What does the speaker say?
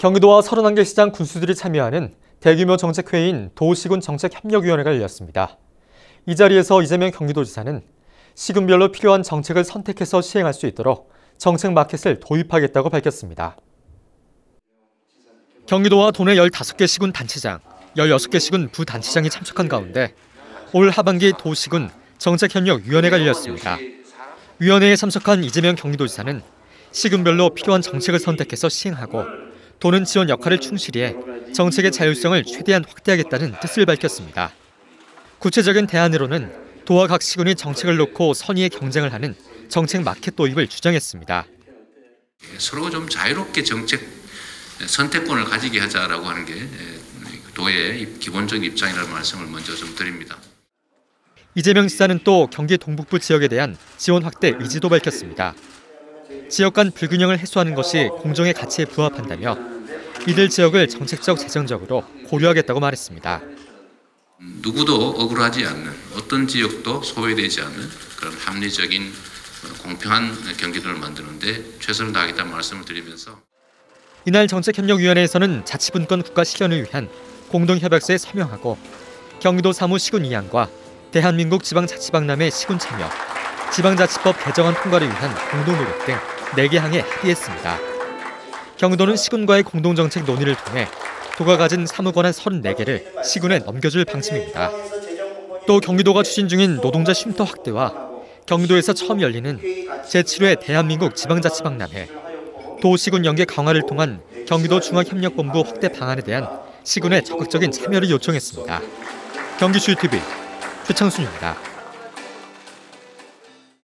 경기도와 31개 시장 군수들이 참여하는 대규모 정책회의인 도시군 정책협력위원회가 열렸습니다. 이 자리에서 이재명 경기도지사는 시군별로 필요한 정책을 선택해서 시행할 수 있도록 정책 마켓을 도입하겠다고 밝혔습니다. 경기도와 도내 15개 시군 단체장, 16개 시군 부단체장이 참석한 가운데 올 하반기 도시군 정책협력위원회가 열렸습니다. 위원회에 참석한 이재명 경기도지사는 시군별로 필요한 정책을 선택해서 시행하고 도는 지원 역할을 충실히 해 정책의 자율성을 최대한 확대하겠다는 뜻을 밝혔습니다. 구체적인 대안으로는 도와 각 시군이 정책을 놓고 선의의 경쟁을 하는 정책 마켓 도입을 주장했습니다. 서로 좀 자유롭게 정책 선택권을 가지게 하자라고 하는 게 도의 기본적인 입장이라는 말씀을 먼저 좀 드립니다. 이재명 지사는 또 경기 동북부 지역에 대한 지원 확대 의지도 밝혔습니다. 지역 간 불균형을 해소하는 것이 공정의 가치에 부합한다며 이들 지역을 정책적 재정적으로 고려하겠다고 말했습니다. 누구도 억울하지 않는 어떤 지역도 소외되지 않는 그런 합리적인 공평한 경기도를 만드는데 최선을 다하겠다는 말씀을 드리면서 이날 정책협력위원회에서는 자치분권 국가 실현을 위한 공동협약서에 서명하고 경기도 사무 시군 이양과 대한민국 지방자치박람회 시군 참여, 지방자치법 개정안 통과를 위한 공동 노력 등 4개 항에 합의했습니다. 경기도는 시군과의 공동정책 논의를 통해 도가 가진 사무권한 34개를 시군에 넘겨줄 방침입니다. 또 경기도가 추진 중인 노동자 쉼터 확대와 경기도에서 처음 열리는 제7회 대한민국 지방자치박람회, 도시군 연계 강화를 통한 경기도 중앙협력본부 확대 방안에 대한 시군의 적극적인 참여를 요청했습니다. 경기슈 TV 최창순입니다.